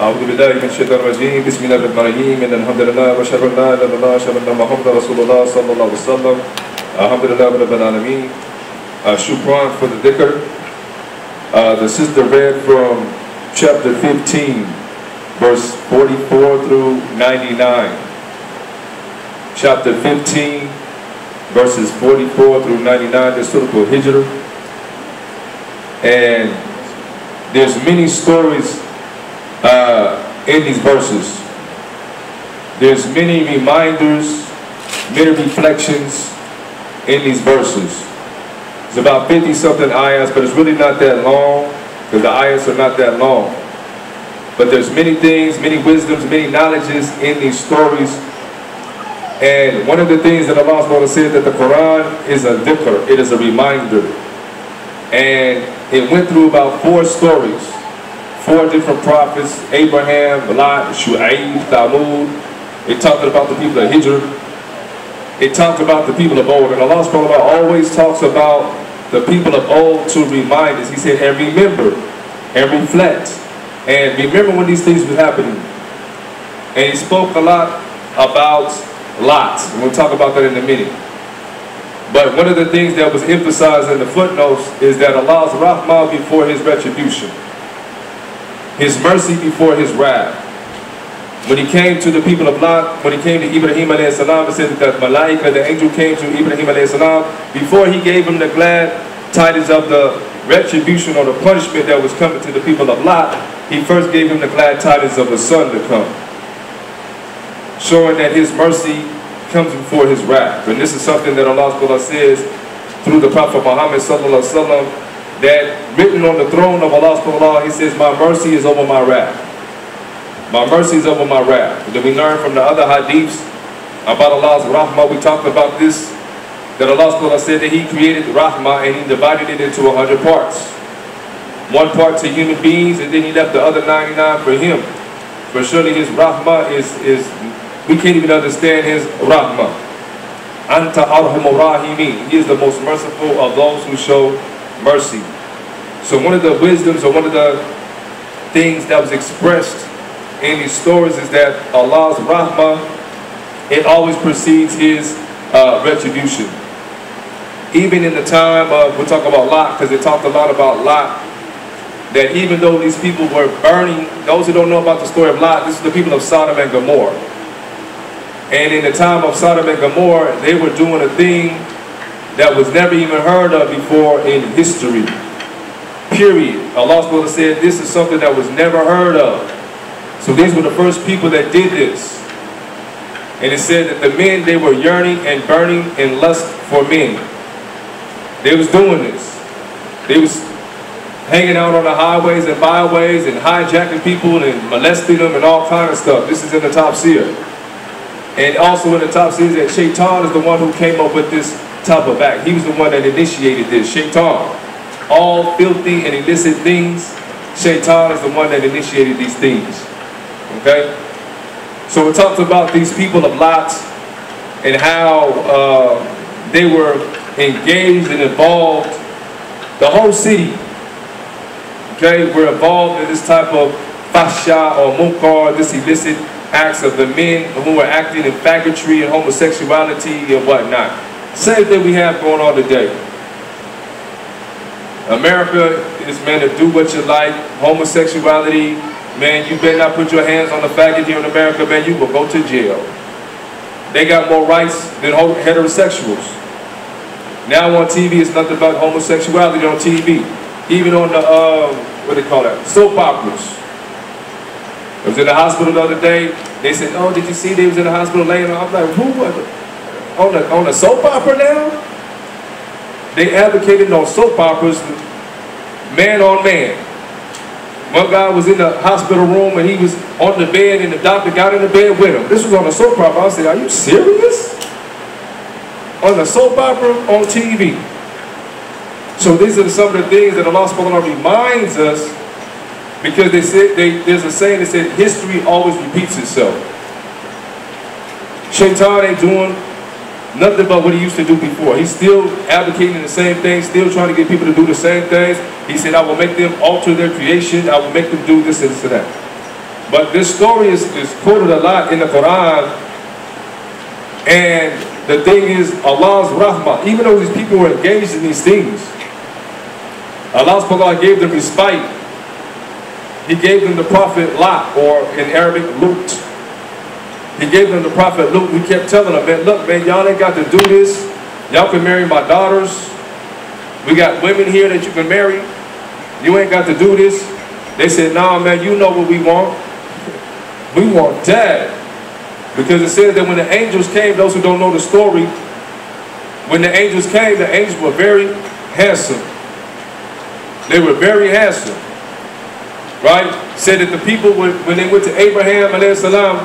أعوذ بالله من الشيطان الرجيم بسم الله الرحمن الرحيم إن الحمد لله وأشهد أن لا إله إلا الله وأشهد أن محمدا رسول الله صلى الله عليه وسلم الحمد لله رب العالمين uh, Shukran for the dhikr uh, the sister read from chapter 15 verse 44 through 99 chapter 15 verses 44 through 99 the Surah Al-Hijr and there's many stories uh, in these verses. There's many reminders, many reflections in these verses. It's about 50 something ayahs, but it's really not that long because the ayahs are not that long. But there's many things, many wisdoms, many knowledges in these stories. And one of the things that Allah SWT said that the Quran is a dhikr, it is a reminder. And it went through about four stories four different prophets, Abraham, Lot, Shu'aib, Thamud. It talked about the people of Hijr. It talked about the people of old. And Allah subhanahu wa ta'ala always talks about the people of old to remind us. He said, and remember, and reflect. And remember when these things were happening. And he spoke a lot about Lot. We'll talk about that in a minute. But one of the things that was emphasized in the footnotes is that Allah's rahmah before his retribution his mercy before his wrath. When he came to the people of Lot, when he came to Ibrahim alayhi salam, it said that malaika, the angel came to Ibrahim alayhi salam, before he gave him the glad tidings of the retribution or the punishment that was coming to the people of Lot, he first gave him the glad tidings of a son to come. Showing that his mercy comes before his wrath. And this is something that Allah says through the Prophet Muhammad sallallahu alaihi wasallam that written on the throne of Allah subhanahu he says, my mercy is over my wrath. My mercy is over my wrath. Then we learn from the other hadiths about Allah's rahmah. We talked about this, that Allah subhanahu said that he created rahmah and he divided it into a hundred parts. One part to human beings and then he left the other 99 for him. For surely his rahmah is, is we can't even understand his rahmah. Anta arhamur rahimin. He is the most merciful of those who show mercy. So one of the wisdoms or one of the things that was expressed in these stories is that Allah's rahmah, it always precedes his uh, retribution. Even in the time of, we'll talk about Lot, because they talked a lot about Lot, that even though these people were burning, those who don't know about the story of Lot, this is the people of Sodom and Gomorrah. And in the time of Sodom and Gomorrah, they were doing a thing that was never even heard of before in history. Period. Allah said this is something that was never heard of. So these were the first people that did this. And it said that the men, they were yearning and burning in lust for men. They was doing this. They was hanging out on the highways and byways and hijacking people and molesting them and all kind of stuff. This is in the tafsir. And also in the tafsir that Shaitan is the one who came up with this type of act. He was the one that initiated this. Shaitan. All filthy and illicit things, Shaitan is the one that initiated these things. Okay? So we talked about these people of Lot and how uh, they were engaged and involved. The whole city, okay, were involved in this type of fasha or munkar, this illicit acts of the men who were acting in faggotry and homosexuality and whatnot. Same thing we have going on today. America is man to do what you like. Homosexuality, man, you better not put your hands on the faggot here in America, man, you will go to jail. They got more rights than heterosexuals. Now on TV, it's nothing about homosexuality on TV. Even on the, uh, what do they call that, soap operas. I was in the hospital the other day. They said, oh, did you see they was in the hospital laying on? I'm like, who was it? On the, on the soap opera now? They advocated on soap operas, man on man. One guy was in the hospital room and he was on the bed and the doctor got in the bed with him. This was on a soap opera. I said, are you serious? On a soap opera on TV. So these are some of the things that Allah subhanahu reminds us because they said they, there's a saying that said history always repeats itself. Shaitan ain't doing nothing but what he used to do before. He's still advocating the same thing, still trying to get people to do the same things. He said, I will make them alter their creation. I will make them do this and that. But this story is, is quoted a lot in the Quran. And the thing is, Allah's rahmah, even though these people were engaged in these things, Allah subhanahu gave them respite. He gave them the prophet Lot, or in Arabic, Lut. He gave them the prophet Lut. We kept telling them, man, look, man, y'all ain't got to do this. Y'all can marry my daughters. We got women here that you can marry. You ain't got to do this. They said, nah, man, you know what we want. We want dad. Because it says that when the angels came, those who don't know the story, when the angels came, the angels were very handsome. They were very handsome. Right? Said that the people, when, when they went to Abraham, salam,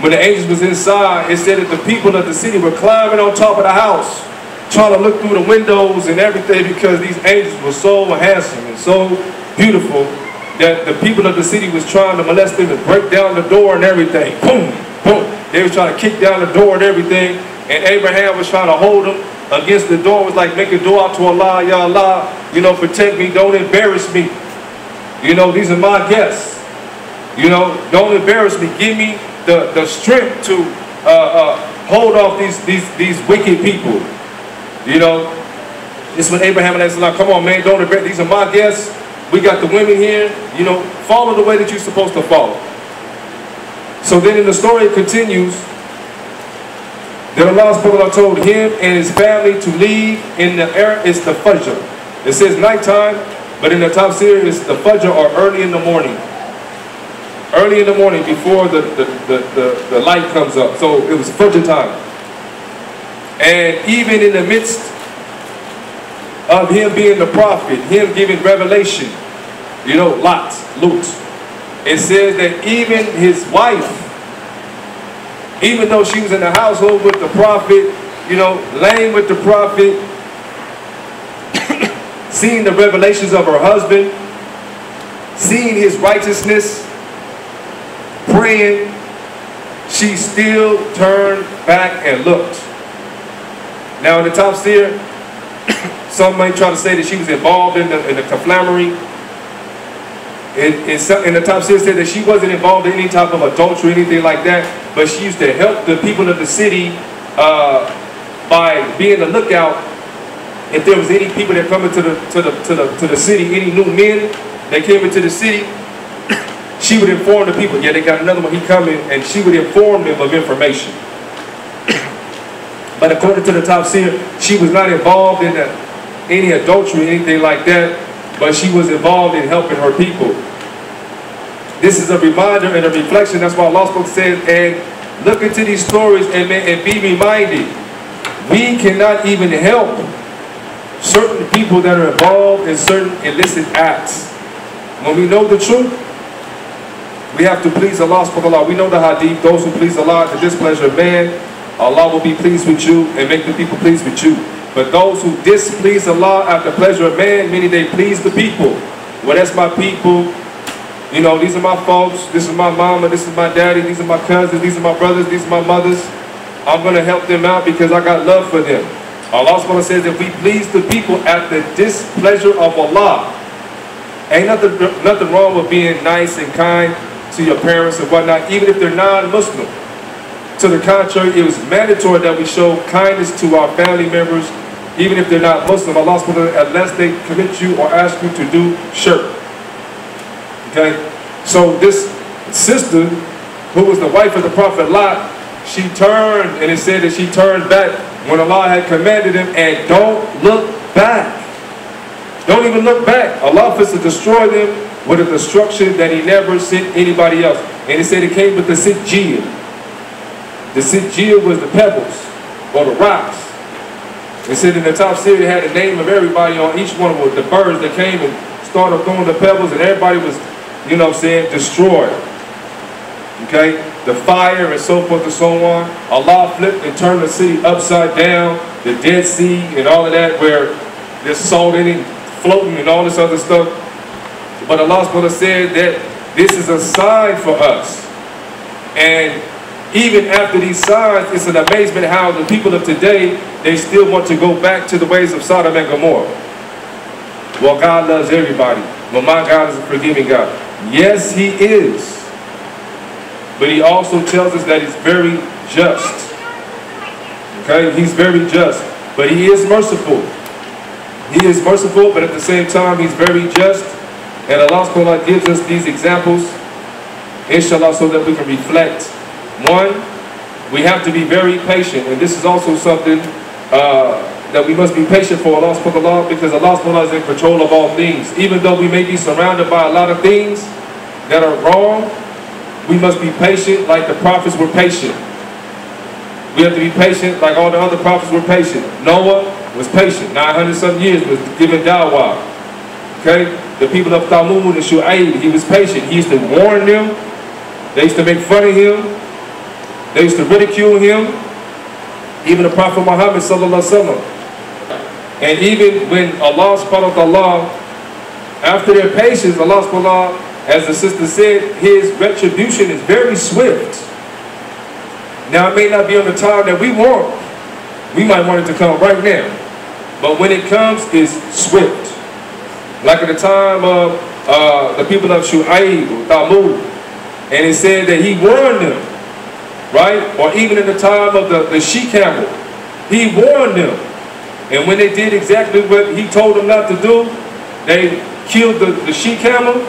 when the angels was inside, it said that the people of the city were climbing on top of the house, trying to look through the windows and everything because these angels were so handsome and so beautiful that the people of the city was trying to molest them and break down the door and everything. Boom, boom. They was trying to kick down the du'a and everything. And Abraham was trying to hold them against the door. It was like, make a door out to Allah, Ya Allah. You know, protect me. Don't embarrass me. You know, these are my guests. You know, don't embarrass me. Give me the, the strength to uh, uh, hold off these, these, these wicked people. You know, this when Abraham and said, come on, man, don't embarrass. These are my guests. We got the women here, you know, follow the way that you're supposed to follow. So then in the story it continues that Allah subhanahu told him and his family to leave in the air, it's the Fajr. It says nighttime, but in the tafsir it's the Fajr or early in the morning. Early in the morning before the, the, the, the, the light comes up. So it was Fajr time. And even in the midst of him being the prophet, him giving revelation, you know, Lot, Lut. It says that even his wife, even though she was in the household with the prophet, you know, laying with the prophet, seeing the revelations of her husband, seeing his righteousness, praying, she still turned back and looked. Now in the tafsir, some might try to say that she was involved in the, in the conflamery in, in, in the tafsir said that she wasn't involved in any type of adultery or anything like that, but she used to help the people of the city uh, by being a lookout. If there was any people that come into the to the to the to the city, any new men that came into the city, she would inform the people. Yeah, they got another one. He coming, and she would inform them of information. but according to the tafsir, she was not involved in the, any adultery, anything like that but she was involved in helping her people. This is a reminder and a reflection. That's why Allah spoke said, and look into these stories and, and be reminded. We cannot even help certain people that are involved in certain illicit acts. When we know the truth, we have to please Allah subhanahu We know the hadith, those who please Allah the displeasure of man, Allah will be pleased with you and make the people pleased with you. But those who displease Allah at the pleasure of man, meaning they please the people. Well, that's my people. You know, these are my folks. This is my mama. This is my daddy. These are my cousins. These are my brothers. These are my mothers. I'm going to help them out because I got love for them. Allah subhanahu says if we please the people at the displeasure of Allah, ain't nothing, nothing wrong with being nice and kind to your parents and whatnot, even if they're non-Muslim. To the contrary, it was mandatory that we show kindness to our family members even if they're not Muslim, Allah subhanahu unless they commit you or ask you to do shirk. Okay? So this sister, who was the wife of the Prophet Lot, she turned, and it said that she turned back when Allah had commanded him, and don't look back. Don't even look back. Allah was to destroy them with a destruction that he never sent anybody else. And he said it came with the Sijil. The Sijil was the pebbles, or the rocks. It said in the top city had the name of everybody on each one of the birds that came and started throwing the pebbles, and everybody was, you know what I'm saying, destroyed. Okay? The fire and so forth and so on. Allah flipped and turned the city upside down, the Dead Sea and all of that, where there's salt in it, floating and all this other stuff. But Allah said that this is a sign for us. And even after these signs, it's an amazement how the people of today, they still want to go back to the ways of Sodom and Gomorrah. Well, God loves everybody. Well, my God is a forgiving God. Yes, he is. but he also tells us that he's very just. Okay, he's very just, but he is merciful. He is merciful, but at the same time, he's very just. And Allah subhanahu gives us these examples, inshallah, so that we can reflect. One, we have to be very patient, and this is also something uh, that we must be patient for Allah subhanahu because Allah subhanahu is in control of all things. Even though we may be surrounded by a lot of things that are wrong, we must be patient like the prophets were patient. We have to be patient like all the other prophets were patient. Noah was patient. 900 some years was giving dawah. Okay? The people of Thamud and Shu'aib, he was patient. He used to warn them. They used to make fun of him. They used to ridicule him. Even the Prophet Muhammad sallallahu. And even when Allah subhanahu wa ta'ala, after their patience, Allah subhanahu wa ta'ala, as the sister said, his retribution is very swift. Now it may not be on the time that we want. We might want it to come right now. But when it comes, it's swift. Like at the time of uh, the people of Shu'aib, Thamud, and it said that he warned them, right? Or even in the time of the, the she-camel, he warned them. And when they did exactly what he told them not to do, they killed the, the she-camel,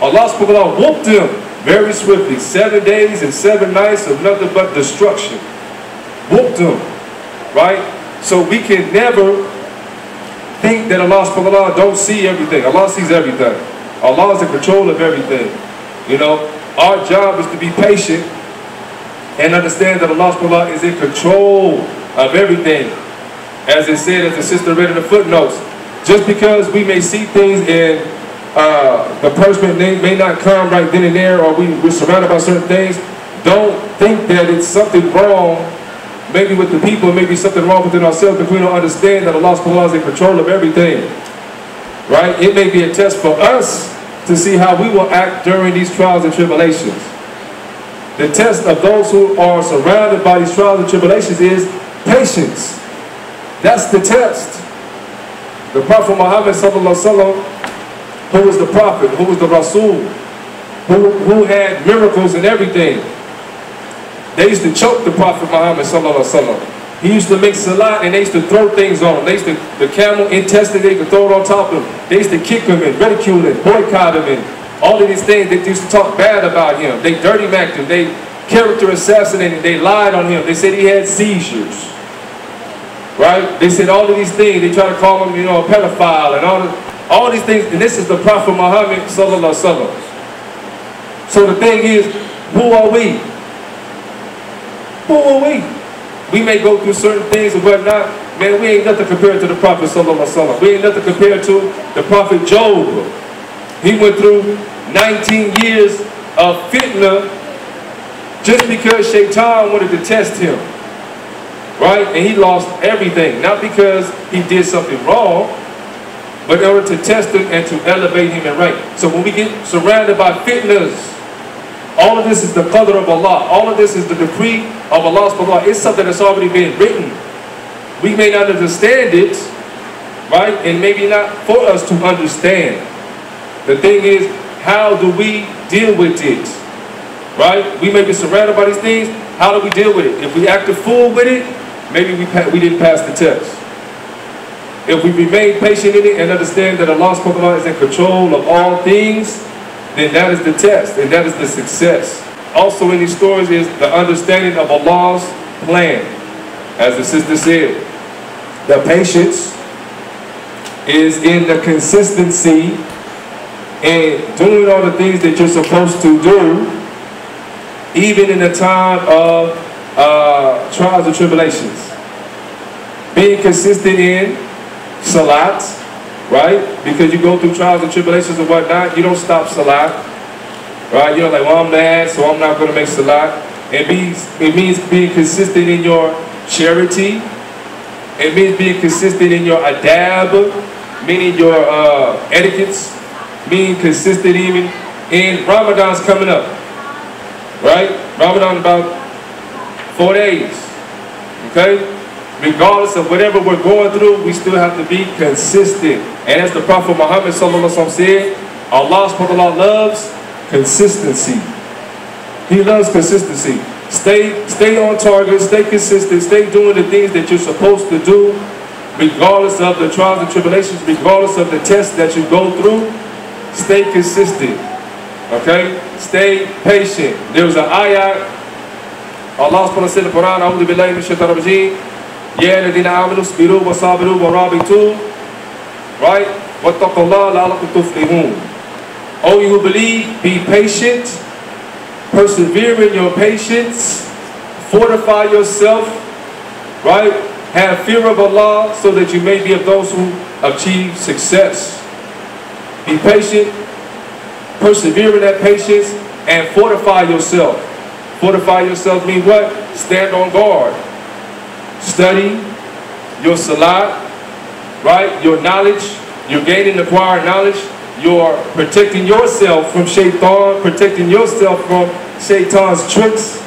Allah subhanahu wa whooped them very swiftly. Seven days and seven nights of nothing but destruction. Whooped them. Right? So we can never think that Allah subhanahu wa ta'ala don't see everything. Allah sees everything. Allah is in control of everything. You know, our job is to be patient and understand that Allah subhanahu wa ta'ala is in control of everything. As it said, as the sister read in the footnotes, just because we may see things in uh, the punishment may, may not come right then and there, or we, we're surrounded by certain things, don't think that it's something wrong, maybe with the people, maybe something wrong within ourselves, if we don't understand that Allah subhanahu wa ta'ala is in control of everything. Right? It may be a test for us to see how we will act during these trials and tribulations. The test of those who are surrounded by these trials and tribulations is patience. That's the test. The Prophet Muhammad wasallam who was the prophet, who was the Rasul, who, who had miracles and everything. They used to choke the Prophet Muhammad sallallahu alaihi wasallam. He used to make salat and they used to throw things on him. They used to, the camel intestine, they could throw it on top of him. They used to kick him and ridicule him, boycott him and all of these things. They used to talk bad about him. They dirty macked him. They character assassinated. They lied on him. They said he had seizures. Right? They said all of these things. They try to call him, you know, a pedophile and all of all these things, and this is the Prophet Muhammad sallallahu alaihi So the thing is, who are we? Who are we? We may go through certain things and whatnot. Man, we ain't nothing compared to the Prophet sallallahu We ain't nothing compared to the Prophet Job. He went through 19 years of fitna just because Shaitan wanted to test him. Right? And he lost everything. Not because he did something wrong, but in order to test him and to elevate him and rank. So when we get surrounded by fitnas, all of this is the qadr of Allah. All of this is the decree of Allah subhanahu It's something that's already been written. We may not understand it, right? And maybe not for us to understand. The thing is, how do we deal with it? Right? We may be surrounded by these things. How do we deal with it? If we act a fool with it, maybe we, we didn't pass the test. If we remain patient in it and understand that Allah subhanahu is in control of all things, then that is the test and that is the success. Also in these stories is the understanding of Allah's plan. As the sister said, the patience is in the consistency in doing all the things that you're supposed to do, even in the time of uh, trials and tribulations. Being consistent in salat, right? Because you go through trials and tribulations and whatnot, you don't stop salat, right? You're like, well, I'm mad, so I'm not going to make salat. It means, it means being consistent in your charity. It means being consistent in your adab, meaning your uh, etiquettes, being consistent even in Ramadan's coming up, right? Ramadan about four days, okay? regardless of whatever we're going through, we still have to be consistent. And as the Prophet Muhammad said, Allah subhanahu loves consistency. He loves consistency. Stay, stay on target, stay consistent, stay doing the things that you're supposed to do, regardless of the trials and tribulations, regardless of the tests that you go through. Stay consistent. Okay? Stay patient. There was an ayah. Allah subhanahu wa ta'ala said in the Quran, أعوذ بالله من الشيطان الرجيم يا الذين آمنوا اصبروا وصابروا ورابطوا Right? واتقوا الله لعلكم تفلحون Oh, you who believe, be patient, persevere in your patience, fortify yourself, right? Have fear of Allah so that you may be of those who achieve success. Be patient, persevere in that patience, and fortify yourself. Fortify yourself means what? Stand on guard. Study your salat, right? Your knowledge, you're gaining acquired knowledge, you're protecting yourself from shaitan, protecting yourself from shaitan's tricks,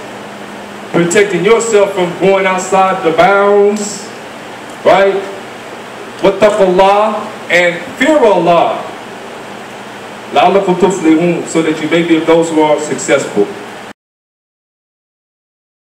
protecting yourself from going outside the bounds, right? Wattaqallah and fear Allah. So that you may be of those who are successful.